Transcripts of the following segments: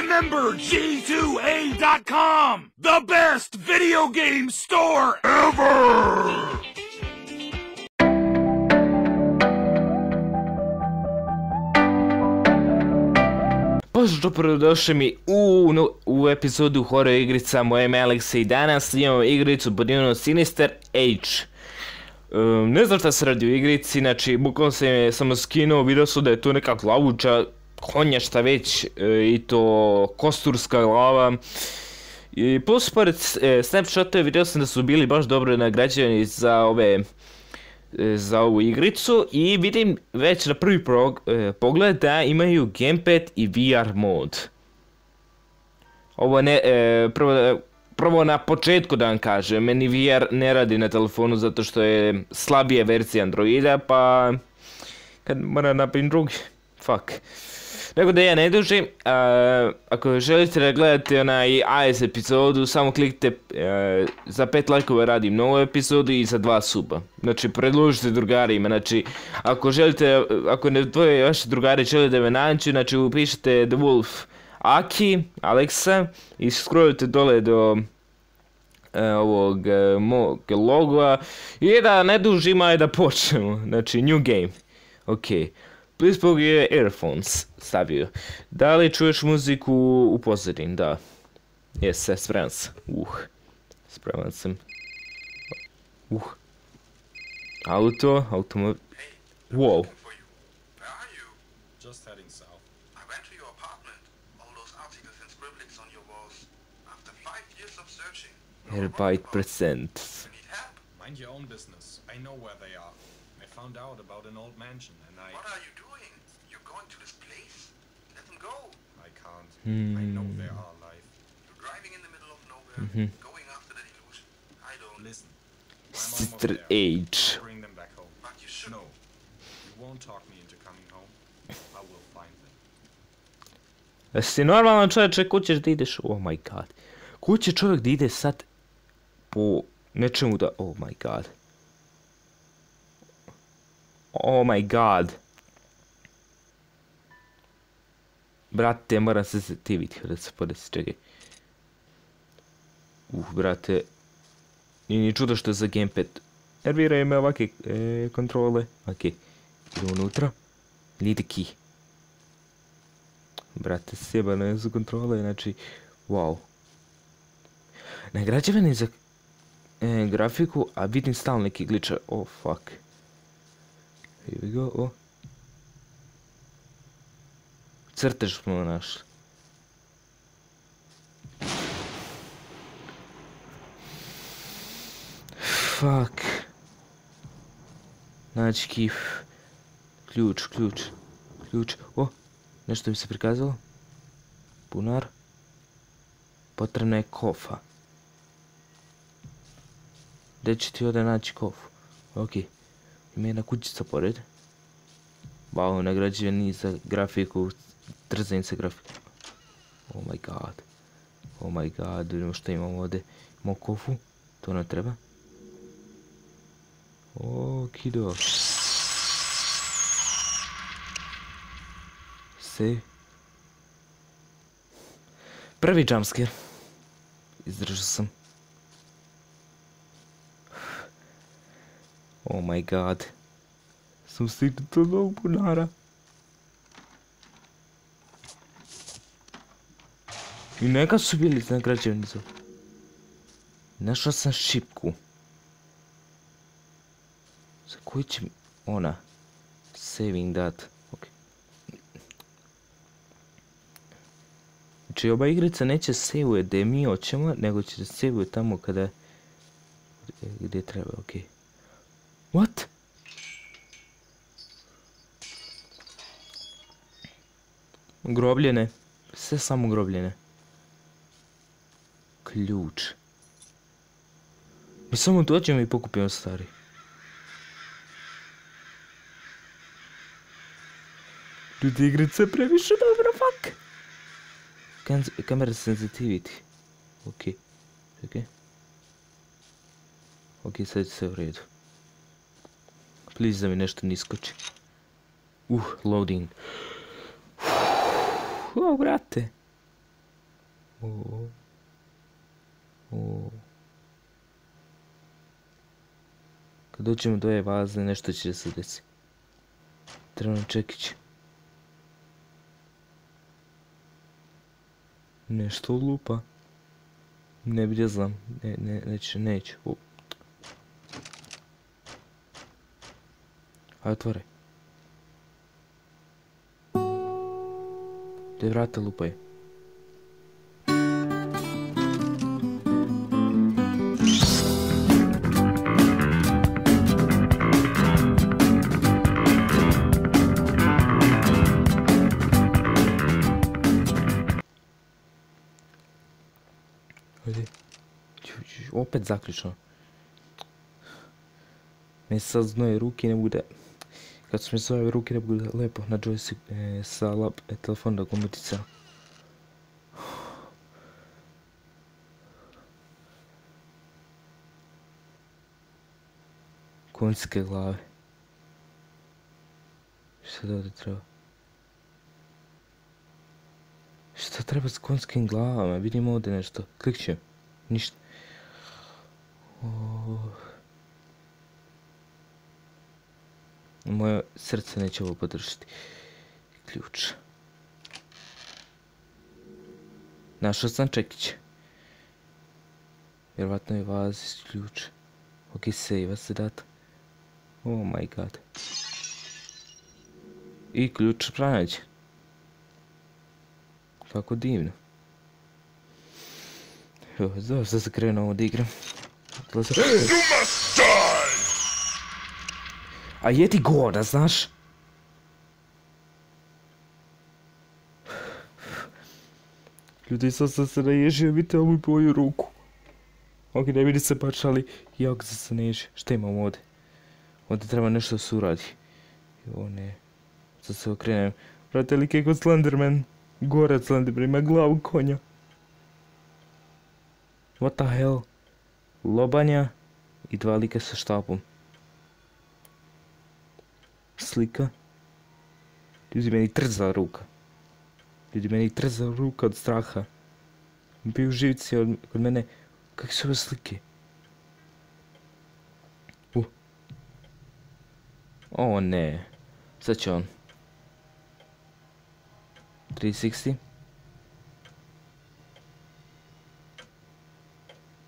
Remember G2A.com, the best video game store ever! Pozdrav, dobrodošli mi u, no, u epizodu horror igrica moje ime Alexa i danas imamo igricu pod imenom Sinister Age. Um, ne znam šta se radi u igrici, znači bukvalno sam je samo skinuo, vidio su da je tu neka klavuča, konja šta već, e, i to kosturska glava. I plus pored e, snapshotove vidio sam da su bili baš dobro nagrađeni za ove e, za ovu igricu i vidim već na prvi prog, e, pogled da imaju gamepad i VR mod. Ovo ne, e, prvo, e, prvo na početku da vam kažem, meni VR ne radi na telefonu zato što je slabije verzija Androida, pa kad mora napravim drugi, fuck. Tako da ja ne dužim, uh, ako želite da gledate onaj AS epizodu, samo klikite uh, e, za pet lajkova radim novu epizodu i za dva suba. Znači, predložite drugarima, znači, ako želite, ako ne tvoje vaše drugari žele da me nađu, znači, upišite The Wolf Aki, Alexa i scrollite dole do e, ovog e, mog logoa i da ne dužimo je da počnemo, znači, new game. Okej. Okay. zbog je earphones stavio. Da li čuješ muziku u pozadini? Da. Jeste, spreman sam. Uh. Spreman sam. Uh. Auto, automobil. Wow. Herbite presents. Mind your own business. I know where they are. Found out about an old mansion and I... What are you doing? You're going to this place? Let them go. I can't. I know they are alive. You're driving in the middle of nowhere, Mhm. going after that illusion. I don't. Listen. Sister. Age. Bring them back home. But you should. No. You won't talk me into coming home. I will find them. Jesi normalan čovječe, ko ćeš da ideš? Oh my god. Ko će čovjek da ide sad po nečemu da... Oh my god. Oh my god. Brate, moram se zativiti da se podesi, čekaj. Uh, brate. Nije ni čudo što je za gamepad. Nerviraju me ovake e, kontrole. Ok. Idemo unutra. Lidi key. Brate, sjebane su kontrole, znači, wow. Nagrađivani za e, grafiku, a vidim stalno neki glitcher. Oh, fuck. Here we go, oh. Crtež smo našli. Fuck. Znači, kif. Ključ, ključ, ključ. Oh, Nešto mi se prikazalo? Bunar. Potrebna je kofa. Gdje će ti ovdje naći kofu? Okej. Ima jedna kućica pored. Wow, ono, nagrađen za grafiku. Trzajn se grafiku. Oh my god. Oh my god, vidimo što imamo ovdje. Imamo kofu. To nam treba. Okido. Save. Prvi jumpscare. Izdržao sam. Oh my god. Sam stigli do novog bunara. I neka su bili za građevnicu. Našao sam šipku. Za koji će mi... Ona. Saving that. Znači ova igrica neće save gdje mi hoćemo, nego će da save tamo kada... Gdje, gdje treba, okej. Okay. What? Grobljene. Sve samo grobljene. Ključ. Mi samo dođemo i pokupimo stari. Ljudi, igrica previše dobra, fuck. Kan kamera sensitivity. Okej, okay. okej. Okay. Okej, okay, sad se u redu. Please da mi nešto niskoči. Uh, loading. Uh, brate. O. O. Kad dođemo do ove vaze, nešto će se desiti. Trebno nam čekić. Nešto lupa. Ne bi znam. Ne, ne, neće, neće. Uh. Kaj torej? Daj vrata lupaj. Opet zaključno. Ne saznuje ruki ne bude. Kad su mi znoje ruke ne bude lepo na joystick e, sa lab, e, telefon da gomutica. Konjske glave. Šta da ovdje treba? Šta treba s konjskim glavama? Vidim ovdje nešto. Klikćem. Ništa. Moje srce neće ovo podržati. Ključ. Našao sam čekić. Vjerovatno je vazi ključ. Ok, save se data. Oh my god. I ključ pronađe. Kako divno. Jo, zašto se krenuo ovo da igram? Odlaze- A je ti goda, znaš? Ljudi, sad sam se naježio, vidite ovu boju ruku. Ok, ne vidi se baš, ali jako sam se naježio. Šta imam ovdje? Ovdje treba nešto da se uradi. Jo, ne. Sad se okrenem. Vrate li kako Slenderman. Gore Slenderman, ima glavu konja. What the hell? Lobanja i dva lika sa štapom. Slika. Ljudi, meni trza ruka. Ljudi, meni trza ruka od straha. Bio živci od, od mene. Kakve su ove slike? Uh. O ne. Sad će on. 360.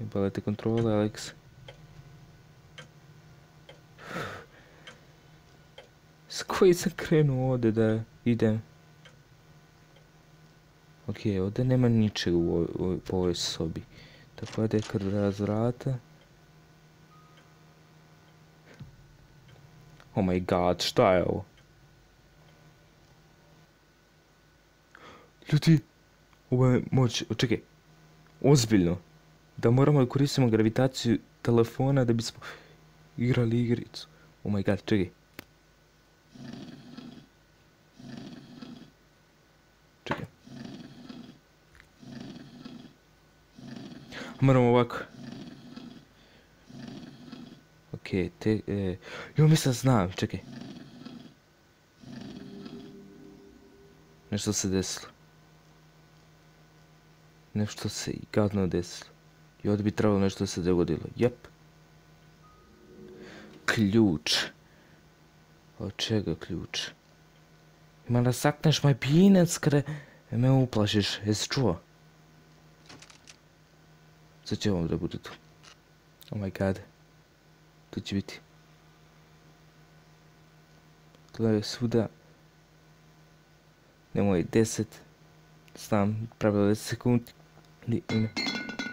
Jebale te kontrole, Alex. Koji sam krenuo ovdje da idem? Ok, ovdje nema ničeg u ovoj, ovoj, po ovoj sobi. Tako da je kad razvrata. Oh my god, šta je ovo? Ljudi, ovo je moć, čekaj, ozbiljno. Da moramo da koristimo gravitaciju telefona da bismo igrali igricu. Oh my god. Čekaj. Moramo ovako. Okej, te... E, jo, mislim da znam, čekaj. Nešto se desilo. Nešto se i gadno desilo. I ovdje bi trebalo nešto se dogodilo. Jep. Ključ. Od čega ključ? Ima da sakneš moj pinec, kre... me uplašiš. Jesi čuo? Sad će ovo da bude tu. Oh my god. Tu će biti. Gledaj svuda. Nemoj deset. Znam, pravilo deset sekundi. Ni, ime.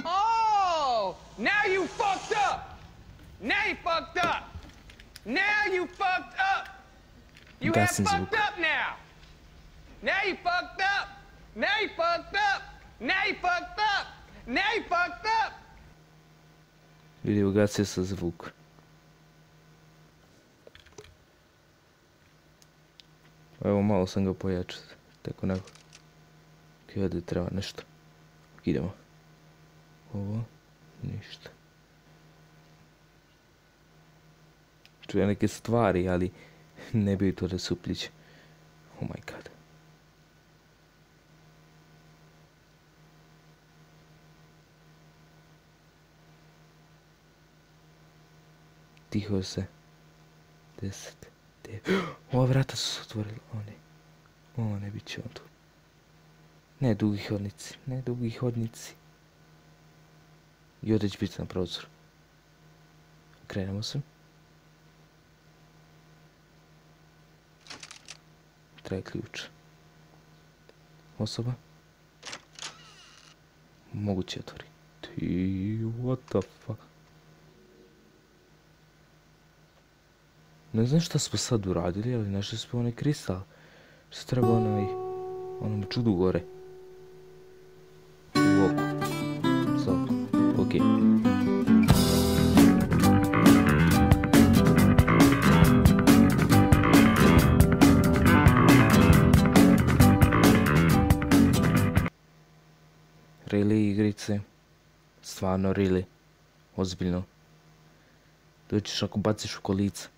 Oh, now you fucked up. Now you fucked up. Now you fucked up. You have fucked zvuk. up now. Now you fucked up. Now you fucked up. Now you fucked up. Now you fucked up. Vidi, ugasio sa zvuk. Evo, malo sam ga pojačao. Tako nego. Ok, ovdje treba nešto. Idemo. Ovo, ništa. Čuje neke stvari, ali ne bi to da suplić. Oh my god. Tiho se. Deset. Devet. Ova vrata su se otvorila. O ne. O ne, bit će on tu. Ne dugi hodnici. Ne dugi hodnici. I ovdje će biti na prozor. Krenemo se. Traje ključ. Osoba. Moguće otvori. Ti, what the fuck? Ne znam šta smo sad uradili, ali našli smo onaj kristal. Što treba onaj... Onom čudu gore. U oku. Za oko. Okej. Really igrice? Stvarno, really? Ozbiljno? Doćiš ako baciš u kolica.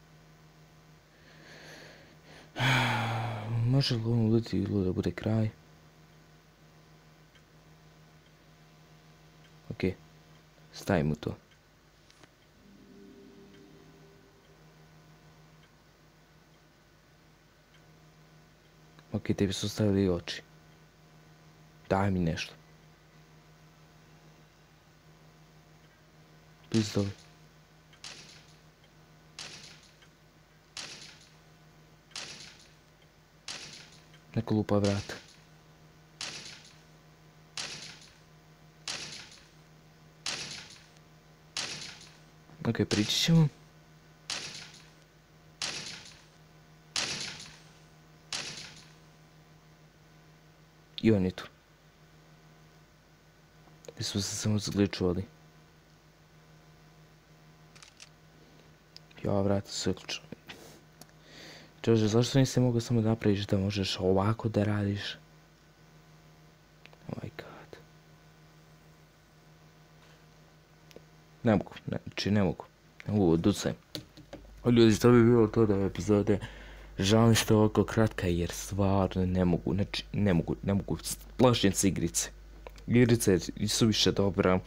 Može li ono uleti ili da bude kraj? Ok, stavim u to. Ok, tebi su stavili oči. Daj mi nešto. Pizdovi. Neko lupa vrata. Ok, prići ćemo. I on je tu. Gdje smo se samo zgličuvali. Ja, vrata su uključena. Čože, zašto nisi mogao samo da napraviš da možeš ovako da radiš? Oh my god. Ne mogu, ne, či ne mogu. Ne mogu, ducem. O ljudi, to bi bilo to da je epizode. Žao mi što je ovako kratka jer stvarno ne mogu, znači ne mogu, ne mogu, plašim se igrice. Igrice su više dobra.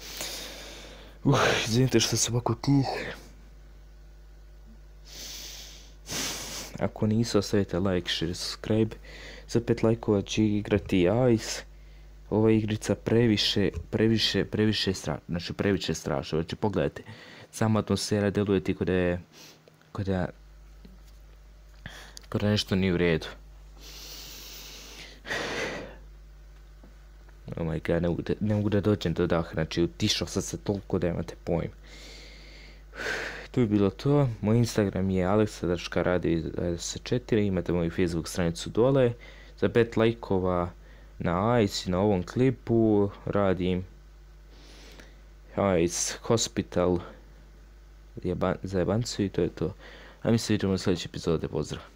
Uh, izvinite što sam ovako tih. Ako nisu, ostavite like, share, subscribe. Za pet lajkova će igrati Ice. Ova igrica previše, previše, previše strašna. Znači previše strašna. Znači pogledajte. Sama atmosfera deluje ti kod je... Kod je... Kod nešto nije u redu. Oh my god, ne mogu da, ne mogu da dođem do daha. Znači utišao sam se toliko da imate pojma. To je bilo to. Moj Instagram je aleksadarškaradi24, imate moju Facebook stranicu dole. Za pet lajkova na ICE na ovom klipu radim ICE Hospital za jebancu i to je to. A mi se vidimo u sljedeće epizode. Pozdrav!